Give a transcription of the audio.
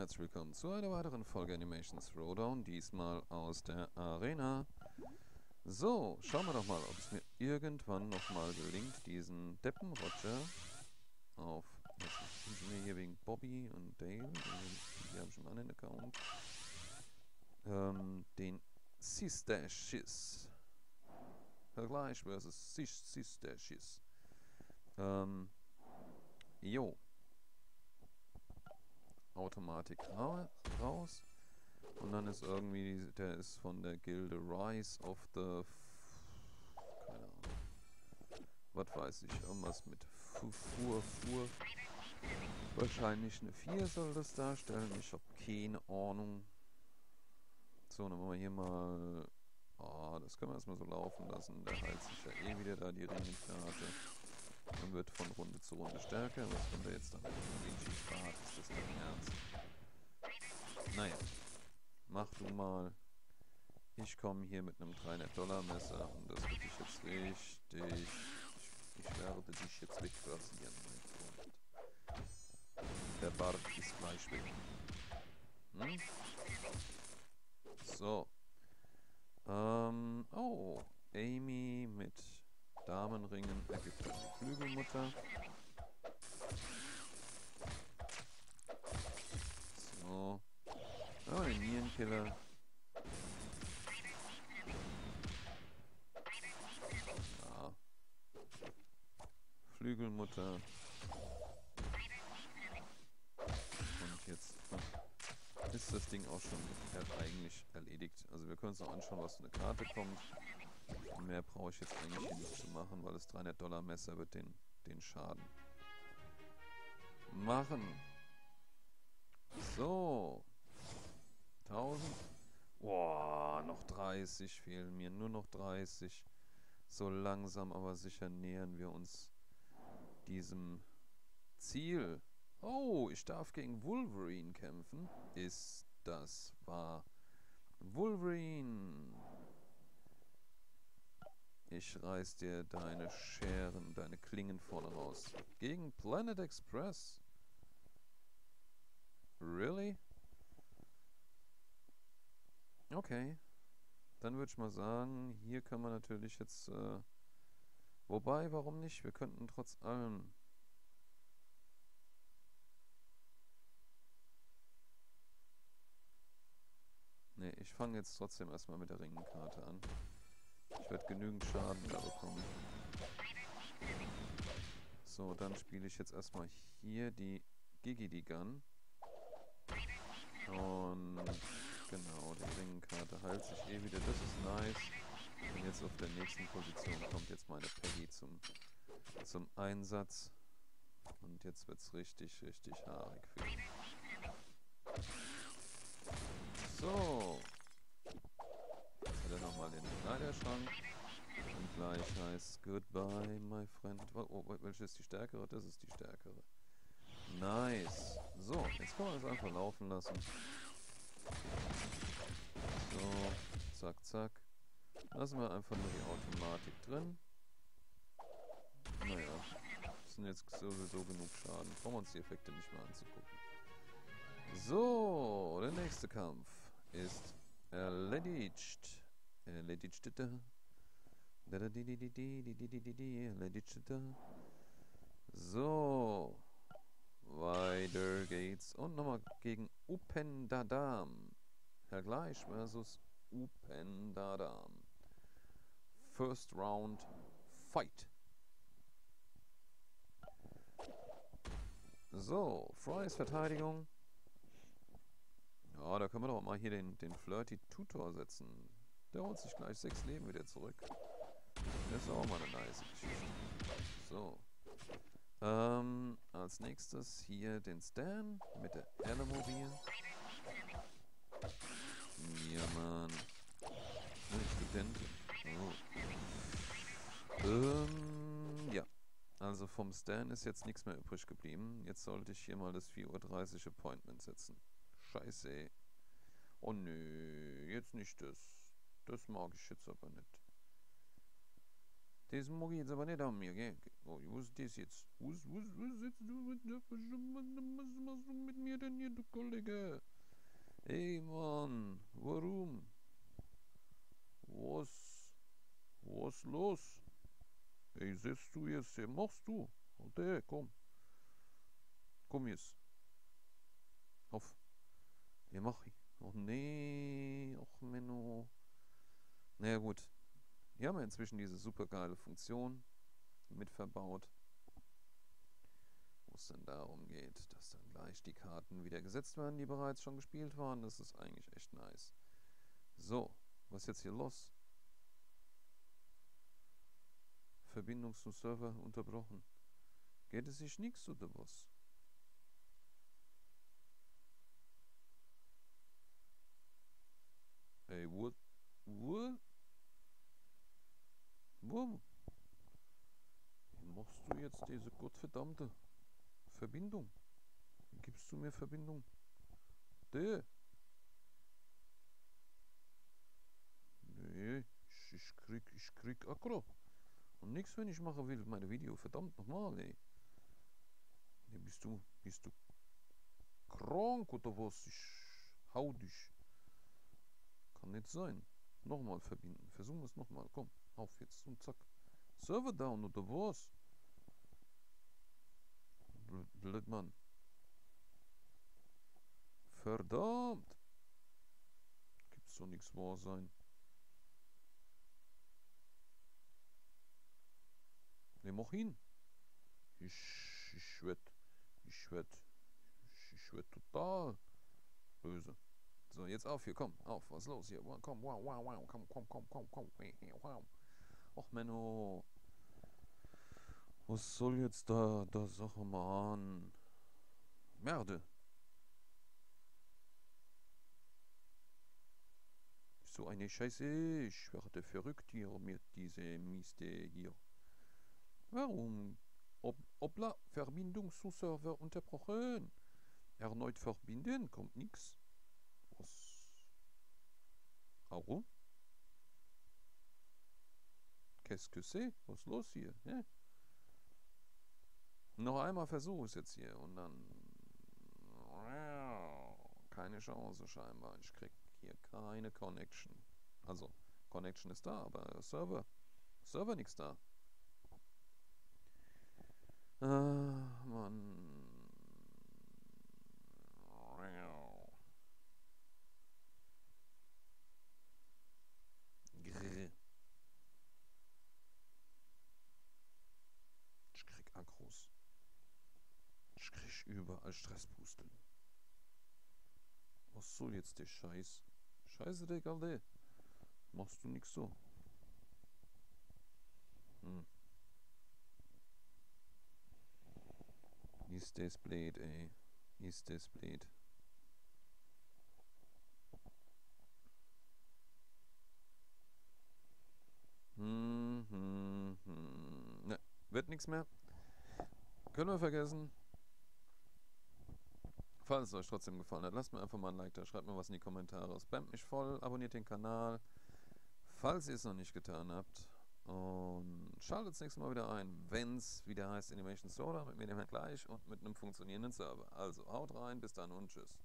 herzlich willkommen zu einer weiteren Folge Animations Throwdown, diesmal aus der Arena. So, schauen wir doch mal, ob es mir irgendwann nochmal gelingt, diesen Deppen Roger auf, jetzt sind wir hier wegen Bobby und Dale, die haben schon einen Account, ähm, den Sistashes, Vergleich versus Sistashes, ähm, jo, Automatik raus. Und dann ist irgendwie, der ist von der Gilde Rise of the... Keine Ahnung. Was weiß ich, irgendwas mit Fuhr, Fuhr. Wahrscheinlich eine 4 soll das darstellen. Ich habe keine Ahnung. So, dann machen wir hier mal... Ah, oh, das können wir erstmal so laufen lassen. Der heilt sich ja eh wieder da die Ringenkarte. Man wird von Runde zu Runde stärker. Was können wir jetzt damit? Vinci Start, ist das dein Ernst? Naja. Mach du mal. Ich komme hier mit einem 300-Dollar-Messer und das wird dich jetzt richtig... Ich, ich werde dich jetzt wegrasieren, mein Freund. Der Bart ist gleich weg. Hm? So. Ähm, oh. Amy mit Damenringen ergibt dann die Flügelmutter. So. Oh, den Nierenkiller. Ja. Flügelmutter. Und jetzt ist das Ding auch schon eigentlich erledigt. Also wir können uns noch anschauen, was für eine Karte kommt. Mehr brauche ich jetzt eigentlich hier nicht zu machen, weil das 300 Dollar Messer wird den, den Schaden machen. So. 1000. Boah, noch 30 fehlen mir. Nur noch 30. So langsam aber sicher nähern wir uns diesem Ziel. Oh, ich darf gegen Wolverine kämpfen. Ist das wahr? Wolverine. Ich reiß dir deine Scheren, deine Klingen vorne raus. Gegen Planet Express? Really? Okay. Dann würde ich mal sagen, hier können wir natürlich jetzt... Äh, wobei, warum nicht? Wir könnten trotz allem... Ne, ich fange jetzt trotzdem erstmal mit der Ringenkarte an. Ich werde genügend Schaden da bekommen. So, dann spiele ich jetzt erstmal hier die Gigidi Gun. Und genau, die Ringenkarte heilt sich eh wieder. Das ist nice. Und jetzt auf der nächsten Position kommt jetzt meine Peggy zum, zum Einsatz. Und jetzt wird es richtig, richtig haarig für ihn. Goodbye, my friend. Oh, welche ist die stärkere? Das ist die stärkere. Nice. So, jetzt können wir das einfach laufen lassen. So, zack, zack. Lassen wir einfach nur die Automatik drin. Naja, das sind jetzt sowieso genug Schaden. Brauchen wir uns die Effekte nicht mehr anzugucken. So, der nächste Kampf ist erledigt. Erledigt. Erledigt. So. Weiter geht's. Und nochmal gegen Upendadam. Herr Gleich versus Upendadam. First Round Fight. So, Frys Verteidigung. Ja, da können wir doch mal hier den, den Flirty Tutor setzen. Der holt sich gleich sechs Leben wieder zurück. Das ist auch mal eine nice Geschichte. So. Ähm, als nächstes hier den Stan mit der Alamobil. Ja, Mann. Eine Studentin. Oh. Ähm, ja. Also vom Stan ist jetzt nichts mehr übrig geblieben. Jetzt sollte ich hier mal das 4.30 Uhr Appointment setzen. Scheiße. Oh nö, jetzt nicht das. Das mag ich jetzt aber nicht. Das mag ich jetzt aber nicht an mir, gell? Oh, was ist das jetzt? Was, was, was, jetzt, was machst du mit mir denn hier, du Kollege? Ey, Mann, warum? Was? Was los? Ey, setzt du jetzt, ey, machst du? Alter, komm. Komm jetzt. Auf. Ja, mach ich. Oh nee, ach Menno. Na naja, gut, hier haben wir inzwischen diese super geile Funktion mit verbaut, wo es dann darum geht, dass dann gleich die Karten wieder gesetzt werden, die bereits schon gespielt waren. Das ist eigentlich echt nice. So, was ist jetzt hier los? Verbindung zum Server unterbrochen. Geht es sich nichts oder was? Wo? Wie machst du jetzt diese gottverdammte Verbindung? Wie gibst du mir Verbindung? De. Nee, ich, ich krieg, ich krieg Akro. Und nichts, wenn ich machen will, meine Video. Verdammt nochmal, ey. Nee, bist du, bist du krank oder was? Ich hau dich. Kann nicht sein. Nochmal verbinden. Versuchen wir es nochmal. Komm, auf jetzt und zack. Server down oder was? Blöd Mann. Verdammt. Gibt's doch nichts wahr sein. Ne, mach hin. Ich, ich werd, ich werd, ich, ich werd total böse. So, jetzt auf hier, komm, auf, was los hier? Komm, wow, wow, wow, komm, komm, komm, komm, komm, wow. Och, Menno. Was soll jetzt da, da Sache machen? Merde. So eine Scheiße, ich werde verrückt hier mit diese Miste hier. Warum? Ob, obla, Verbindung zum Server unterbrochen. Erneut verbinden, kommt nix. Was? Warum? Qu'est-ce que c'est? Was ist los hier? Ja? Noch einmal versuche es jetzt hier und dann. Keine Chance scheinbar. Ich krieg hier keine Connection. Also, Connection ist da, aber Server. Server nichts da. Ah, Mann. Grrr. Ich krieg Akros. Ich krieg überall Stresspusteln. Was soll jetzt der Scheiß? Scheiße, Digga, Alter. Machst du nix so? Hm. Ist das blöd, ey. Ist das blöd. Hm, hm, hm. Ne, wird nichts mehr. Können wir vergessen. Falls es euch trotzdem gefallen hat, lasst mir einfach mal ein Like da, schreibt mir was in die Kommentare. Spamt mich voll, abonniert den Kanal, falls ihr es noch nicht getan habt. Und schaltet das nächste Mal wieder ein, wenn es wieder heißt Animation Soda mit mir Herrn gleich und mit einem funktionierenden Server. Also haut rein, bis dann und tschüss.